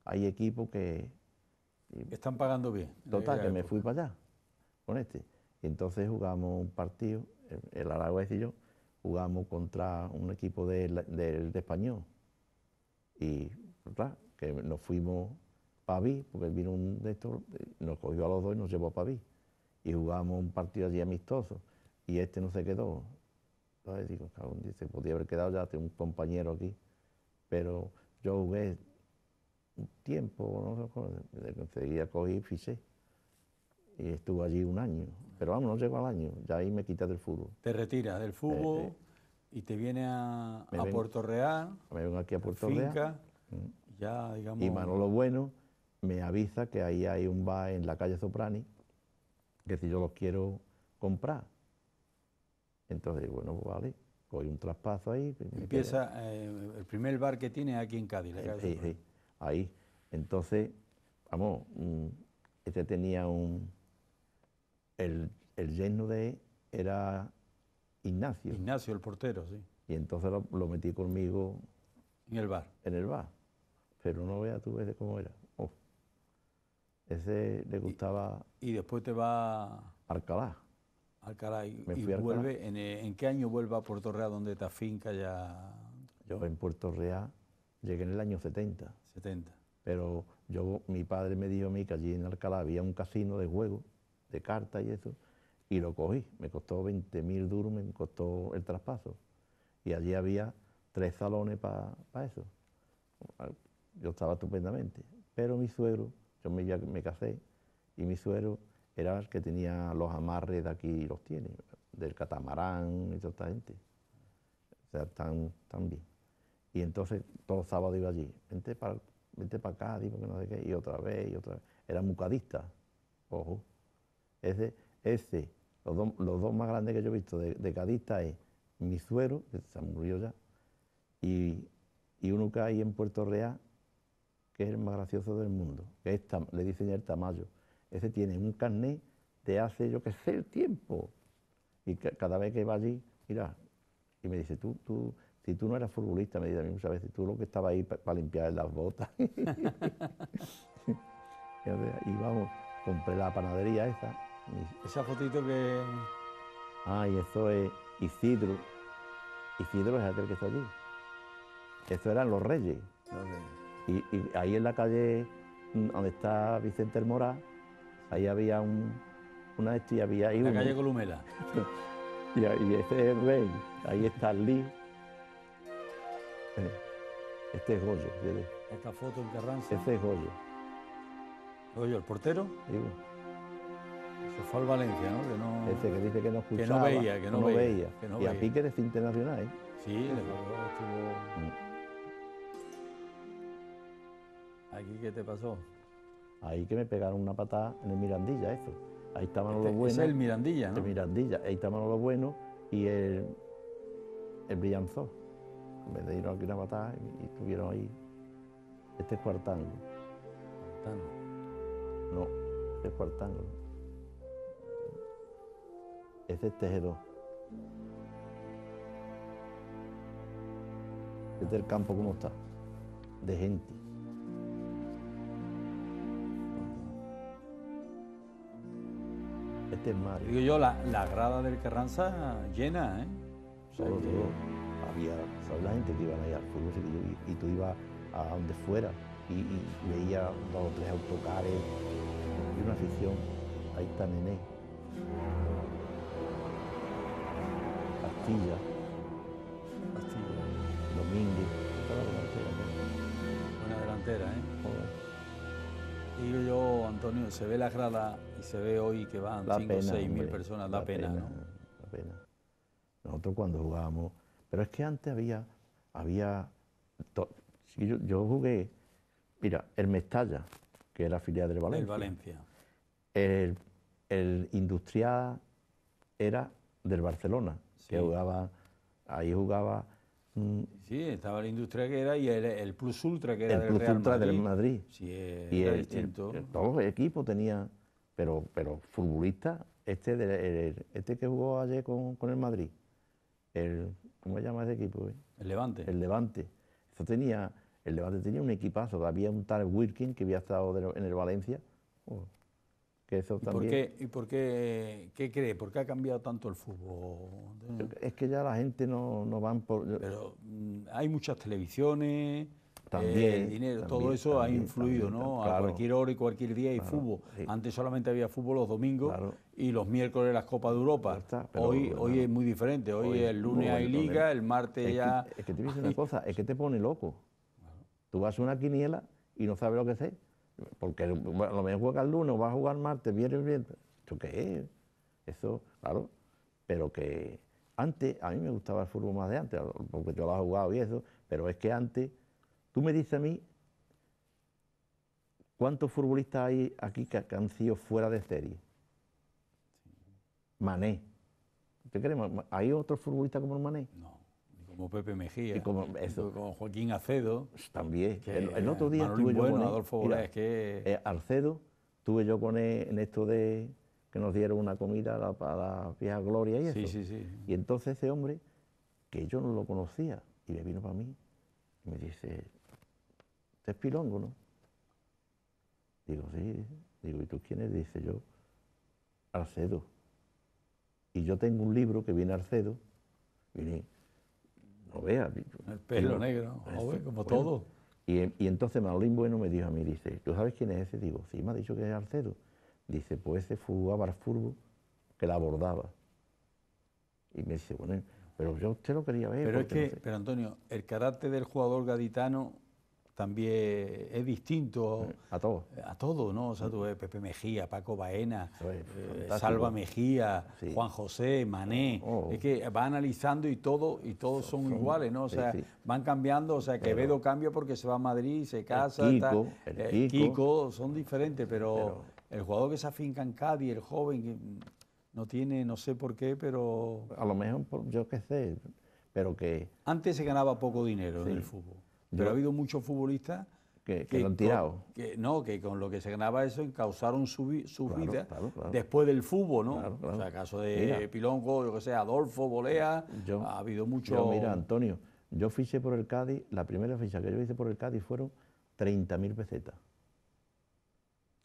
hay equipos que... Están pagando bien. en Total, aquella que me fui para allá con este. Y entonces jugamos un partido, el, Aragüez y yo, jugamos contra un equipo del del- de español. Y total, que nos fuimos para Ví, porque vino un de estos, eh, nos cogió a los dos y nos llevó para Ví. Y jugamos un partido allí amistoso. Y este no se quedó. Entonces digo, cabrón, dice, podía haber quedado ya tengo un compañero aquí. Pero yo jugué un tiempo, no sé cómo, enseguida cogí y fiché. Y estuve allí un año. Pero vamos, no llegó al año, ya ahí me quité del fútbol. Te retiras del fútbol eh. y te vienes a, a Puerto Real, Me vengo aquí a Puerto Real. finca. Ya, digamos... Y Manolo Bueno me avisa que ahí hay un bar en la calle Soprani, que si yo los quiero comprar. Entonces, bueno, pues vale, voy un traspaso ahí. Empieza eh, el primer bar que tiene aquí en Cádiz. la sí, Soprano. sí, ahí. Entonces, vamos, mm, este tenía un... El, el yerno de era Ignacio, Ignacio, el portero, sí, y entonces lo, lo metí conmigo en el bar. en el bar. Pero no veas tú ese cómo era. Oh. Ese le gustaba Y después te va Alcalá. Alcalá y, Me y vuelve. En, eh, ¿En qué año vuelve a Puerto Real donde te afinca ya Yo en Puerto Real llegué en el año 70. 70? Pero yo, mi padre me dijo a mí que allí en Alcalá había un casino de juegos, de cartas y eso, y lo cogí. Me costó 20 mil duros, me costó el traspaso. Y allí había tres salones para eso. Yo estaba estupendamente. Pero mi suegro, yo me, me casé, y mi suegro era el que tenía los amarres de aquí, los tiene, del catamarán y toda esta gente. O sea, tan bien. Y entonces todos los sábados iba allí, vente para vente para Cádiz, porque no sé qué, y otra vez, y otra vez. Era mucadista, ojo. Ese, ese los, dos, los dos más grandes que yo he visto de, de cadista es mi suero, que se murió ya, y, y uno que hay en Puerto Real, que es el más gracioso del mundo, que es le dicen el Tamayo. Ese tiene un carnet de hace, yo qué sé, el tiempo. Y ca- cada vez que va allí, mira, y me dice, tú, tú, si tú no eras futbolista, me dice a mí muchas veces, tú lo que estaba ahí para limpiar las botas. y vamos, compré la panadería esa. Esa fotito que... ah, y eso es Isidro. Isidro es aquel que está allí. Eso eran los reyes. Y, y ahí en la calle mm, donde está Vicente el Morá, ahí había un, una de estas y había ahí la uno. calle Columela. Y, y ese es el rey, ahí está Lee. Eh, Este es Goyo, Esta foto en Carranza. ese es Goyo. Oye, el portero, digo, se fue al Valencia, ¿no? Que no... ese que dice que no Que no escuchaba. veía, que no veía, que no y a veía. Piqué es internacional, ¿eh? Sí, le estuvo... Mm. ¿Aquí qué te pasó? Ahí que me pegaron una patada en el Mirandilla, eso. Ahí estaban Este- los ese buenos. es el Mirandilla, ¿no? el Mirandilla, ahí estaban los buenos y el, el Brillanzó. Me dieron aquí una patada y, estuvieron ahí. Este es cuartango. Tan- No, este es cuartango. Ese es tejedor. Este es el campo como está, de gente. Este es Mario. Digo yo, la, la grada del Carranza llena, ¿eh? Sea Todo. Había, ¿sabes? La gente que iban ahí al fútbol, y, y tú ibas a donde fuera y, y veías dos o tres autocares y una afición. Ahí está Nené. Castilla, Castilla. Domínguez. Buena delantera, ¿eh? Joder. Digo yo, Antonio, se ve la grada y se ve hoy que van Da 5 o pena, 6 mil personas, da, pena, ¿no? Da pena. Nosotros cuando jugábamos, pero es que antes había, había, to- yo, yo jugué, mira, el Mestalla, que era filial del Valencia. El Valencia. El, el Industrial era del Barcelona, que jugaba, ahí jugaba Sí, estaba la industria que era y el, el Plus Ultra que era el del Plus Real Ultra Madrid. del Madrid. Sí, era Y el, distinto. el- todos los equipos tenían, pero, pero futbolistas, este, de- este que jugó ayer con, con el Madrid, el, ¿cómo se llama ese equipo? eh? el Levante. El Levante. Eso tenía, el Levante tenía un equipazo, había un tal Wilkin que había estado de- en el Valencia, oh, que eso ¿Y por qué, y por qué, qué cree? ¿Por qué ha cambiado tanto el fútbol? Es que ya la gente no, no van por... Pero mm, hay muchas televisiones, También, eh, el dinero, todo también, eso ha también, influido, también, ¿no? A cualquier hora y cualquier día hay Claro, fútbol. sí. Antes solamente había fútbol los domingos Claro. y los miércoles las Copas de Europa. Ya está, pero hoy, hoy es muy diferente. Hoy, hoy- el lunes hay liga, el- el martes Es ya. que, es que te voy a decir una cosa, es que te pone loco. Tú vas a una quiniela y no sabes lo que es. Porque lo mejor juega el lunes o vas a jugar martes, viernes, viernes. ¿Esto qué es? Eso, claro. Pero que antes, a mí me gustaba el fútbol más de antes, porque yo lo he jugado y eso, pero es que antes tú me dices a mí, ¿cuántos futbolistas hay aquí que, han sido fuera de serie? Mané. ¿Te crees? ¿Hay otros futbolistas como el Mané? No, como Pepe Mejía, Y como eso. como Joaquín Acedo, También. que El, el otro día Manolín estuve yo con. Adolfo Mira, que eh, Alcedo, estuve yo con él en esto de que nos dieron una comida a la, a la vieja gloria y eso. sí, sí, sí. Y entonces ese hombre, que yo no lo conocía, y me vino para mí y me dice, ¿usted es pilongo, no? Digo, sí. Digo, ¿y tú quién eres? Dice yo, Alcedo. Y yo tengo un libro que viene Alcedo, viene, no veas. El pelo negro, joven, como bueno. todo. Y, y entonces Manolín Bueno me dijo a mí, dice, ¿tú sabes quién es ese? Digo, sí, me ha dicho que es Alcedo. Dice, pues ese al fútbol que la abordaba. Y me dice, bueno, pero yo usted lo quería ver. Pero es no que, sé". pero Antonio, el carácter del jugador gaditano también es distinto A todos. a todo, ¿no? O sea, tú ves Pepe Mejía, Paco Baena, eh. Salva Mejía, Sí. Juan José, Mané. Oh. Es que va analizando y todo, y todos son, Son- iguales, ¿no? O sea, sí. van cambiando, o sea, Quevedo cambia porque se va a Madrid, se casa, Kiko, tal. el Eh, Kiko. son diferentes, pero, el jugador que se afinca en Cádiz, el joven que no tiene, no sé por qué, pero A lo mejor, yo qué sé, pero que, antes se ganaba poco dinero en el fútbol. Pero Yo- ha habido muchos futbolistas que, que lo han con- tirado. que- no, que con lo que se ganaba eso encausaron su, su Claro, vida claro, claro. después del fútbol, ¿no? Claro, claro. O sea, caso de Mira. Pilongo, yo que sé, Adolfo, Bolea, Yo- ha habido mucho... Yo, mira, Antonio, yo fiché por el Cádiz, la primera ficha que yo hice por el Cádiz fueron 30.000 pesetas.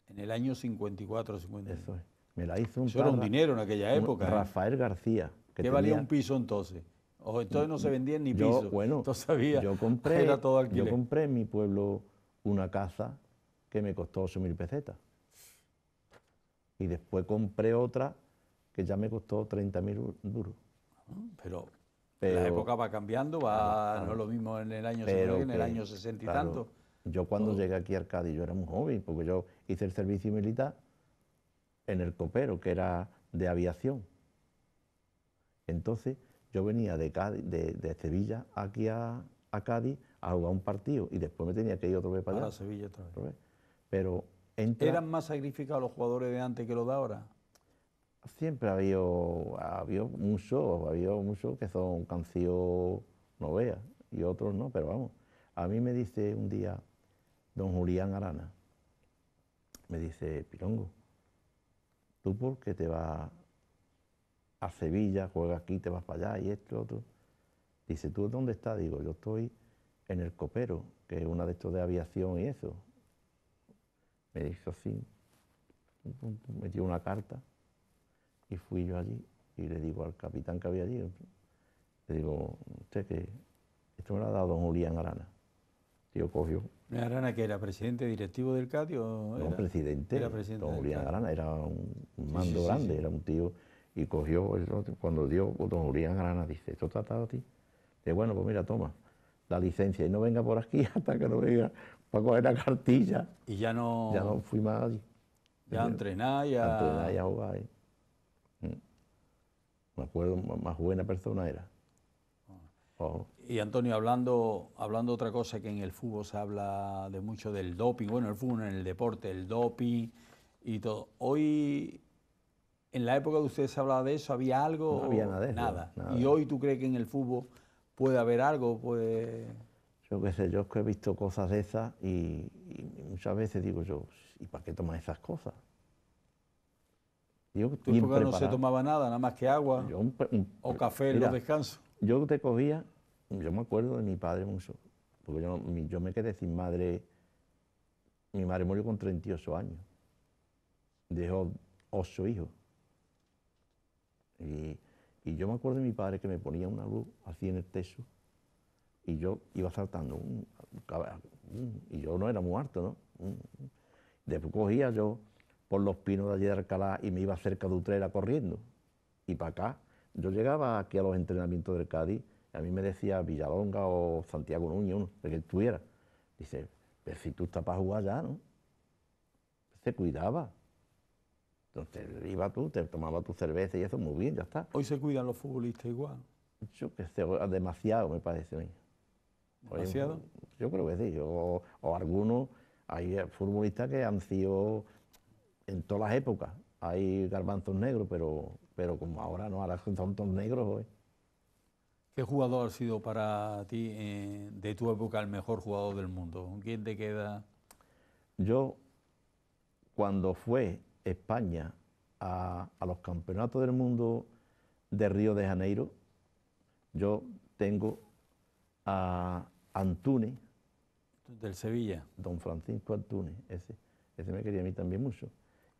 En el año 54, 55. Eso es. Me la hizo un Eso era un dinero en aquella un época. ¿eh? Rafael García. Que ¿Qué valía un piso entonces? O entonces no se vendían ni pisos. Bueno, entonces había, yo compré, era todo yo compré en mi pueblo una casa que me costó 8.000 pesetas. Y después compré otra que ya me costó 30.000 duros. Pero, Pero- la época va cambiando, va, Claro, no es lo mismo en el año 50 Pero que en el año 60 y claro, tanto. Yo cuando llegué aquí al Cádiz, yo era muy joven, porque yo hice el servicio militar en el Copero, que era de aviación. Entonces, yo venía de, Cádiz- de, de Sevilla aquí a, a Cádiz a jugar un partido y después me tenía que ir otra vez para Para allá. Sevilla otra vez. otra vez. Pero entra- ¿Eran más sacrificados los jugadores de antes que los de ahora? siempre ha habido, ha habido muchos, ha habido muchos que son canciones novelas y otros no, pero vamos. A mí me dice un día don Julián Arana, me dice, Pirongo, ¿tú por qué te vas a Sevilla, juegas aquí, te vas para allá y esto, otro? Dice, ¿tú dónde estás? Digo, yo estoy en el Copero, que es una de estos de aviación y eso. Me dijo así, me dio una carta y fui yo allí y le digo al capitán que había allí, le digo, usted que esto me lo ha dado don Julián Arana. Tío cogió, ¿Arana que era presidente directivo del Cádiz o no era? presidente, Era presidente don Julián. Arana era un, mando sí, sí, grande, sí. era un tío, y cogió, el otro, cuando dio don Julián Arana, dice, ¿esto ha dado a ti? Dice, bueno, pues mira, toma la licencia y no venga por aquí hasta que no venga para coger la cartilla. Y ya no, Ya no fui más allí. ya a entrenar, ya... Entrenar y a jugar ahí. Mm. Me acuerdo, más buena persona era. Oh, Y Antonio, hablando, hablando otra cosa que en el fútbol se habla de mucho del doping, bueno, el fútbol, en el deporte, el doping y todo. Hoy, en la época de ustedes se hablaba de eso, ¿había algo? No había o nada de eso, Nada. nada. ¿Y hoy tú crees que en el fútbol puede haber algo? Puede... Yo qué sé, yo es que he visto cosas de esas y, y muchas veces digo yo, ¿y para qué tomas esas cosas? Yo, ¿Tu bien época no se tomaba nada, nada más que agua Yo un pe- un- o café en los descansos? Yo te cogía, yo me acuerdo de mi padre mucho, porque yo, yo me quedé sin madre, mi madre murió con 38 años, dejó ocho hijos. Y, yo me acuerdo de mi padre que me ponía una luz así en el techo y yo iba saltando, y yo no era muy alto, ¿no? Después cogía yo por los pinos de allí de Alcalá y me iba cerca de Utrera corriendo y para acá. Yo llegaba aquí a los entrenamientos del Cádiz, y a mí me decía Villalonga o Santiago Núñez, uno, de que estuviera. Dice, pero si tú estás para jugar ya, ¿no? Se cuidaba. Entonces iba tú, te tomaba tu cerveza y eso, muy bien, ya está. Hoy se cuidan los futbolistas igual. Yo que sé, demasiado me parece a mí. ¿Demasiado? Yo creo que sí. O, o algunos, hay eh, futbolistas que han sido en todas las épocas. Hay garbanzos negros, pero, pero como ahora no, ahora son todos negros hoy. ¿Qué jugador ha sido para ti eh, de tu época el mejor jugador del mundo? ¿Con quién te queda? Yo, cuando fue España a, a los campeonatos del mundo de Río de Janeiro, yo tengo a Antúnez, Del Sevilla. don Francisco Antúnez, ese, ese me quería a mí también mucho.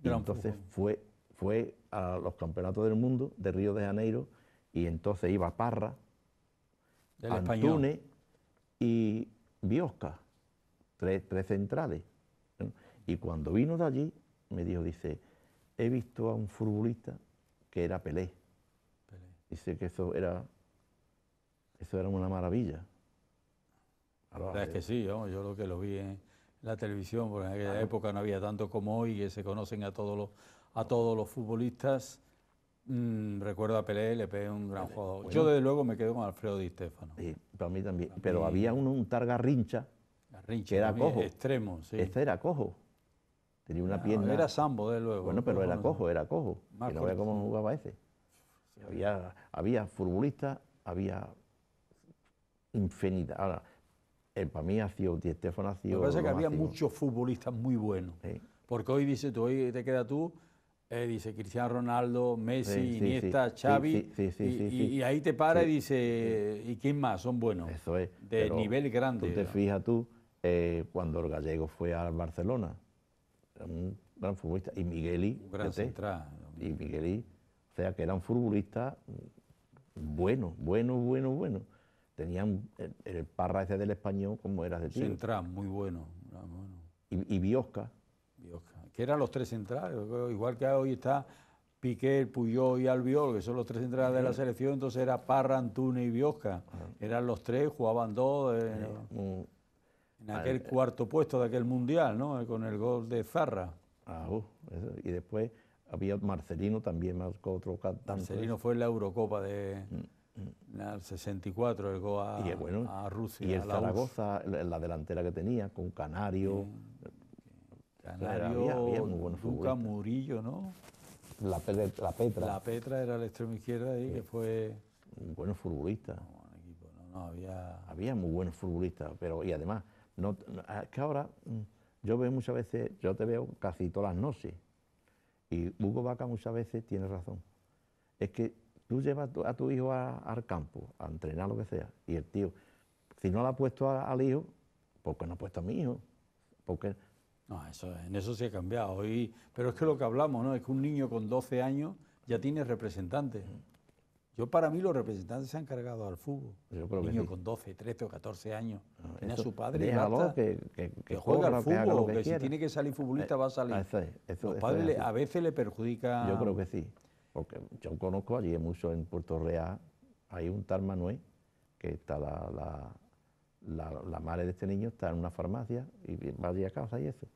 Y entonces fue, fue a los campeonatos del mundo de Río de Janeiro y entonces iba Parra, Del español. Antúnez y Biosca, tres, tres centrales. Y cuando vino de allí, me dijo, dice, he visto a un futbolista que era Pelé. Pelé. Dice que eso era, eso era una maravilla. La verdad es que sí, vamos, yo lo que lo vi en la televisión, porque en aquella época no había tanto como hoy, que se conocen a todos los, a todos los futbolistas. Mm, recuerdo a Pelé, le pegué un gran jugador. Yo desde luego me quedo con Alfredo Di Stéfano. Sí, para mí también. Pero mí- había uno, un Targarrincha, Garrincha que era cojo. extremo, sí. este era cojo. Tenía una No, pierna. Era Sambo, desde luego. bueno, pero era cojo, era cojo. Más Y no veía cómo jugaba ese. Había, había futbolistas, había infinidad. Ahora, el, para mí ha sido, Di Stéfano ha Lo sido. que pasa es que había máximo. muchos futbolistas muy buenos. Sí. Porque hoy dice tú, hoy te queda tú, eh, dice Cristiano Ronaldo, Messi, Sí, sí, Iniesta, Xavi, sí, sí, sí, y, ahí te para y dice, ¿y quién más? Son buenos. Eso es. De nivel grande. Tú te fijas tú, eh, cuando el gallego fue al Barcelona, un gran futbolista, y Migueli, Un gran central. y Migueli, o sea que eran futbolistas buenos, buenos, buenos, buenos. Tenían el, el parra ese del español como era de tío. Central, muy bueno. era bueno. Y, y Biosca, Biosca. Que eran los tres centrales, igual que hoy está Piqué, Puyol y Albiol, que son los tres centrales de la selección, entonces era Parra, Antúnez y Biosca. Eran los tres, jugaban dos eh, un- en aquel cuarto puesto de aquel mundial, ¿no? Con el gol de Zarra. ah, uh, y después había Marcelino también, marcó otro cantante. Marcelino fue en la Eurocopa de el 64, el gol a, Mm, y el bueno, a Rusia. y el. Zaragoza, la, la delantera que tenía, con Canario, Canario, había- había muy buenos Luca. Murillo, ¿no? la, Pe- la Petra, La Petra era la extrema izquierda ahí, que fue... futbolistas. Buen no, no, había... Había muy buenos futbolistas, pero y además, no, no- es que ahora mm, yo veo muchas veces, yo te veo casi todas las noches, y Hugo Vaca muchas veces tiene razón. Es que tú llevas a tu hijo a- al campo, a entrenar lo que sea, y el tío, si no lo ha puesto a- al hijo, ¿por qué no ha puesto a mi hijo? Porque No, eso, en eso se ha cambiado. Hoy, pero es que lo que hablamos, ¿no? Es que un niño con 12 años ya tiene representantes. Yo para mí los representantes se han cargado al fútbol. Yo creo un que niño sí. con 12, 13 o 14 años. tiene a su padre y basta. que, que, que que juega al fútbol, que que, si tiene que salir futbolista Eh, va a salir. eso es, eso- Los padres es le- así. a veces le perjudica. Yo creo que sí, porque yo conozco allí mucho en Puerto Real, hay un tal Manuel, que está la, la, la- la madre de este niño, está en una farmacia y va allí a casa y eso.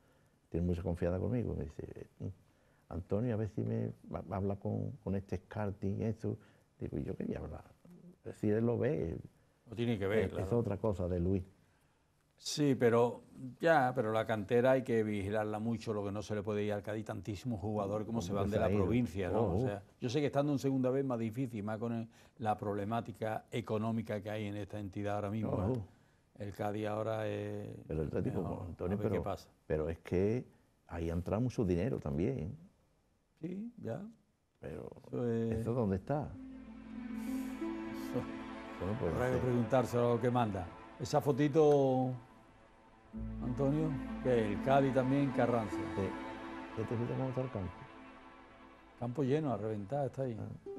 Tiene mucha confianza conmigo. Me dice, "Mm, Antonio, a ver si me habla con, con este Scarting y eso. Digo, ¿y yo quería hablar? Si él lo ve, Lo tiene que ver, es, claro. es otra cosa de Luis. Sí, pero ya, pero la cantera hay que vigilarla mucho, lo que no se le puede ir al Cádiz tantísimos jugadores como se van de la ha provincia, ¿no? Oh, O oh. sea, yo sé que estando en segunda vez más difícil, más con el- la problemática económica que hay en esta entidad ahora mismo. Oh, ¿eh? El Cádiz ahora es Pero el mejor. Antonio, pero, qué pasa. pero es que ahí entra mucho dinero también. Sí, ya. Pero, Eso es- ¿eso dónde está? Puede Habrá que preguntárselo a lo que manda. Esa fotito, Antonio, que el Cádiz también, Carranza. Sí. ¿Qué te fuiste cómo está el campo? Campo lleno, a reventar, está ahí. Ah.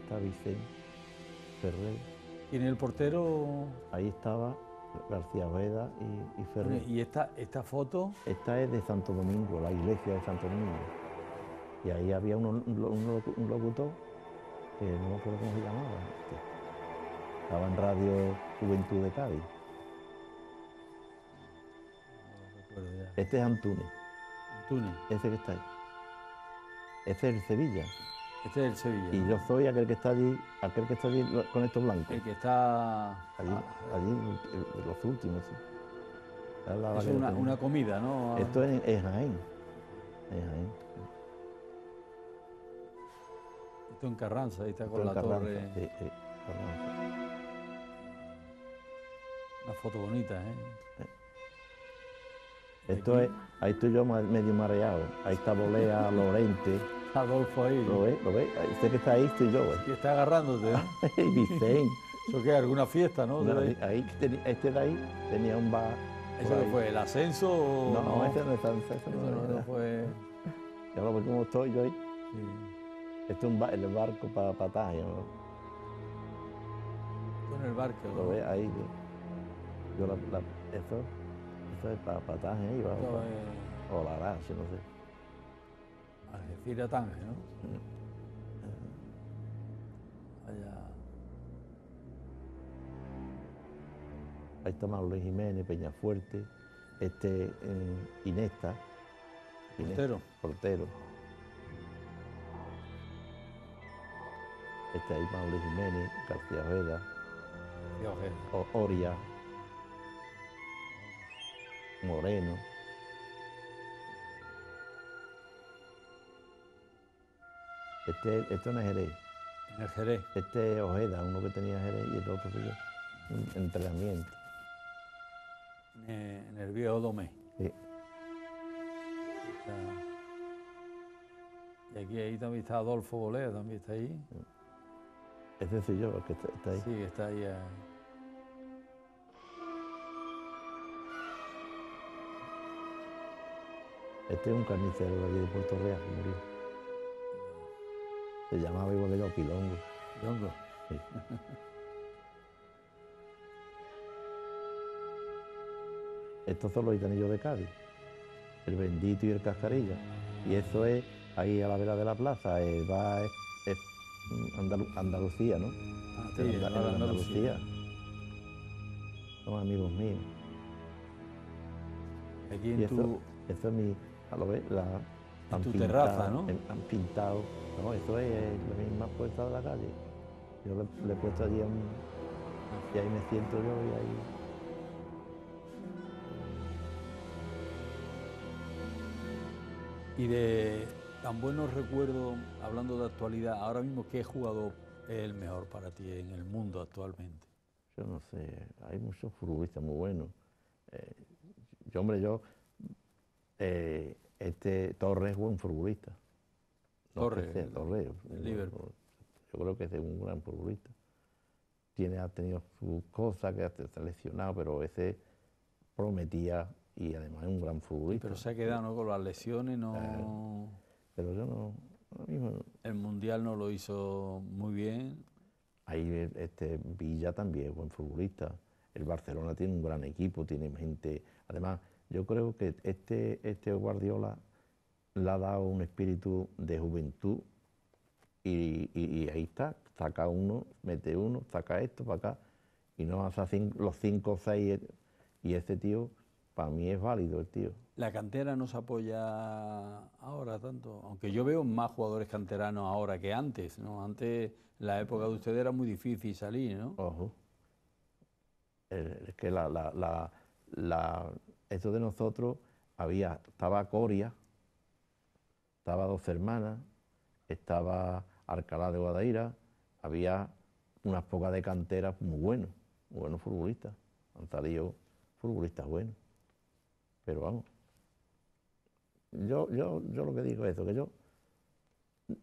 Está Vicente Ferrer. Y en el portero, Ahí estaba García Ojeda y, y Ferrer. y esta, esta foto, Esta es de Santo Domingo, la iglesia de Santo Domingo. Y ahí había un locutor que no me acuerdo cómo se llamaba. este. Estaba en Radio Juventud de Cádiz. Este es Antúnez, Antunes. ese que está ahí. Ese es el Sevilla. Este es el Sevilla. Y yo soy aquel que está allí, aquel que está allí con estos blancos. El que está. Allí, ah, allí los últimos, sí. Es una, una comida, ¿no? Esto es en es Jaén. Es Jaén. Esto en Carranza, ahí está con la Carranza, torre. sí, sí, Carranza. Una foto bonita, ¿eh? Esto es, ahí estoy yo medio mareado. Ahí está Bolea, Lorente. Adolfo ahí. ¿Lo ves? ¿Lo ves? Ahí, Este que está ahí estoy yo, Y está agarrándote, ¿eh? ¿eh? Vicente. ¿Eso qué? ¿Alguna fiesta, no? No, ahí, ahí que tenía- este de ahí tenía un bar. ¿Eso fue? ¿El ascenso No, no, ese no está. Ese Eso no, no, fue. Ya lo cómo estoy yo ahí. Sí. Este es un el barco para Pataya, ¿no? En el barco. Lo ves ahí. Yo, yo la, la- eso, eso es para Pataya ahí, va, Esto es o la Arache, no sé. Algeciras Tánger, ¿no? Allá. Ahí está Manuel Jiménez, Peñafuerte, este eh, Inesta. Inesta, Portero. Portero. Este ahí Manuel Jiménez, García. O- Oria, Moreno. Este, este no es Jerez, En el Jerez. este es Ojeda, uno que tenía Jerez y el otro. Un entrenamiento. En el- en el viejo Domé. Sí. Y aquí ahí también está Adolfo Bolea, también está ahí. Ese soy yo, el que está, está ahí. Sí, está ahí. eh. Este es un carnicero de allí de Puerto Real, que murió. Se llamaba igual que yo, Pilongo. Yongo. Sí. Estos son los gitanillos de Cádiz, el bendito y el cascarilla. Y eso es ahí a la vera de la plaza, eh, va, Andalu- Andalucía, ¿no? Ah, sí, En Andalucía. Son amigos míos. Aquí Y en eso, tu, eso es mi, a lo ves, la, han tu pintado- terraza, ¿no? Han pintado, no, eso es la misma puerta de la calle. Yo le, le he puesto allí un, y ahí me siento yo y ahí. Y de tan buenos recuerdos, hablando de actualidad, ahora mismo, ¿qué jugador es el mejor para ti en el mundo actualmente? Yo no sé, hay muchos futbolistas muy buenos. Eh, yo, hombre, yo, eh, este Torres es buen futbolista. No Torres, sea, Torres, el yo- Liverpool. Yo creo que es un gran futbolista. Tiene, ha tenido sus cosas, que ha está lesionado, pero ese prometía y además es un gran futbolista. Pero se ha quedado ¿no? con las lesiones, no, Pero yo no, mismo el Mundial no lo hizo muy bien. Ahí este, Villa también es buen futbolista. El Barcelona tiene un gran equipo, tiene gente. Además, yo creo que este, este Guardiola le ha dado un espíritu de juventud y, y- y ahí está. Saca uno, mete uno, saca esto para acá y no hace los cinco o seis. Y ese tío, para mí es válido el tío. La cantera no se apoya ahora tanto, aunque yo veo más jugadores canteranos ahora que antes, ¿no? Antes, la época de ustedes era muy difícil salir, ¿no? Ojo. Es que la, esto de nosotros había, estaba Coria, estaba Dos Hermanas, estaba Alcalá de Guadaira, había unas pocas de canteras muy buenos, buenos futbolistas. Han salido futbolistas buenos. Pero vamos. Yo, yo, yo lo que digo es eso, que yo,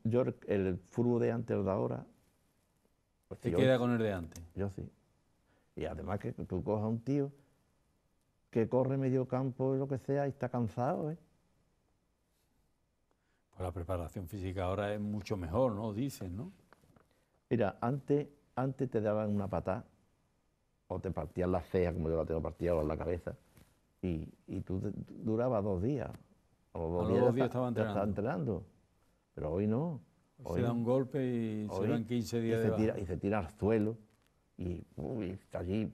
yo el, el fútbol de antes o de ahora. pues, yo- queda con el de antes. yo sí. Y además que tú cojas a un tío que corre medio campo lo que sea y está cansado, ¿eh? Pues la preparación física ahora es mucho mejor, ¿no? Dicen, ¿no? Mira, antes, antes te daban una patada o te partían la ceja, como yo la tengo partida, o en la cabeza, y, y tú te- durabas dos días. Los dos A los días, estaba entrenando. Pero hoy no. se da un golpe y se van 15 y días se de tira, y se tira al suelo y, uy, está allí.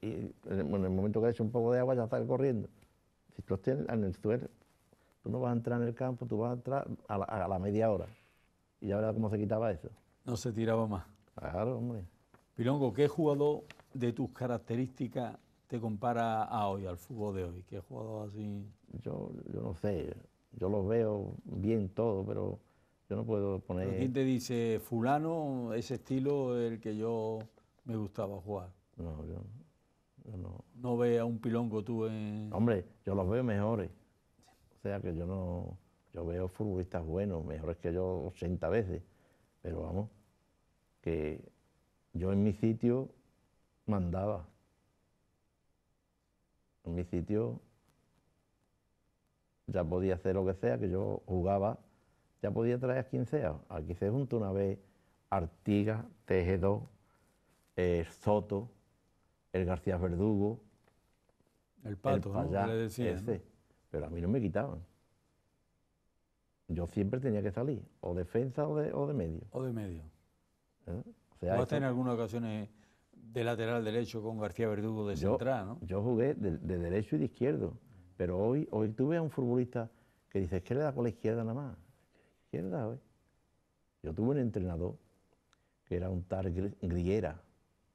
Y en el, bueno, en el momento que echa un poco de agua ya está corriendo. Si tú estás en el suelo, tú no vas a entrar en el campo, tú vas a entrar a la, a la media hora. y ya verás cómo se quitaba eso. No se tiraba más. Claro, hombre. Pilongo, ¿qué jugador de tus características te compara a hoy, al fútbol de hoy? ¿Qué jugador así? Yo, yo no sé, yo los veo bien todo, pero yo no puedo poner... ¿Pero ¿Quién te dice, fulano, ese estilo es el que yo me gustaba jugar? No, yo, yo no... ¿No ve a un Pilongo tú en...? Hombre, yo los veo mejores. O sea que yo no... Yo veo futbolistas buenos, mejores que yo 80 veces. Pero vamos, que yo en mi sitio mandaba. En mi sitio ya podía hacer lo que sea, que yo jugaba, ya podía traer a quien sea. Aquí se junta una vez Artigas, Tejedor, eh, Soto, el García Verdugo, El pato, ¿no? Payá, Que le decían, ¿no? ese. Pero a mí no me quitaban. Yo siempre tenía que salir, o defensa o de, o de medio. O de medio. ¿eh? O sea, en algunas ocasiones de lateral derecho con García Verdugo de yo, central, ¿no? yo jugué de, de derecho y de izquierdo, pero hoy, hoy tú ves a un futbolista que dice, es que le da con la izquierda nada más. Izquierda, hoy. Yo tuve un entrenador que era un tal Gri- Griera,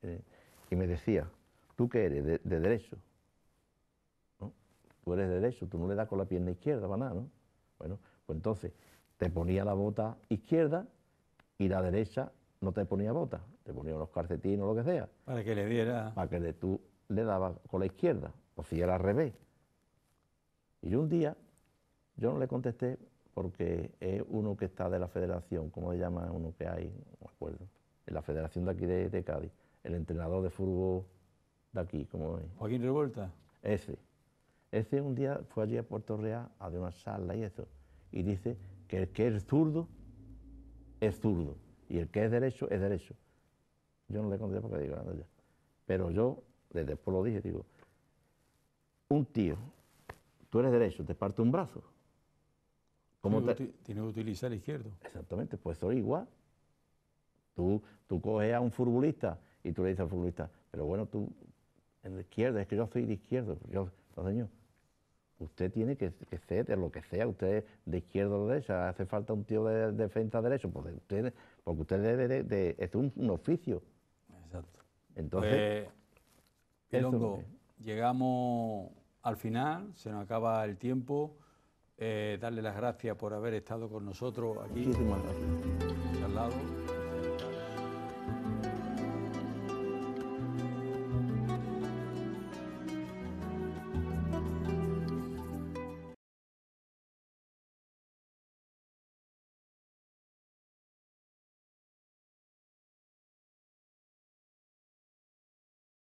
eh, y me decía, ¿tú qué eres? De, de derecho. ¿no? Tú eres de derecho, tú no le das con la pierna izquierda para nada, ¿no? Bueno, pues entonces te ponía la bota izquierda y la derecha no te ponía bota, te ponía unos calcetines o lo que sea Para que le diera... para que le- tú le dabas con la izquierda, o si era al revés. Y yo un día, yo no le contesté porque es uno que está de la federación, ¿cómo se llama uno que hay? No me acuerdo. En la federación de aquí de, de Cádiz, el entrenador de fútbol de aquí, ¿cómo es? Joaquín Revuelta. Ese. Ese un día fue allí a Puerto Real a dar una charla y eso. Y dice que el que es zurdo es zurdo. Y el que es derecho es derecho. Yo no le conté porque digo, anda ya. Pero yo, desde después lo dije, digo, un tío, tú eres derecho, te parte un brazo. ¿Cómo tiene, te- que uti- tiene que utilizar el izquierdo. Exactamente, pues soy igual. Tú, tú coges a un futbolista y tú le dices al futbolista, pero bueno, tú en la izquierda, es que yo soy de izquierdo. Yo, no, señor, usted tiene que, que ser de lo que sea, usted de izquierda o de derecha, hace falta un tío de defensa derecho, pues usted, porque usted debe de, de- es un, un oficio. Entonces, Pues, Pilongo, es. llegamos al final, se nos acaba el tiempo. Eh, darle las gracias por haber estado con nosotros aquí, muchísimas gracias. charlado.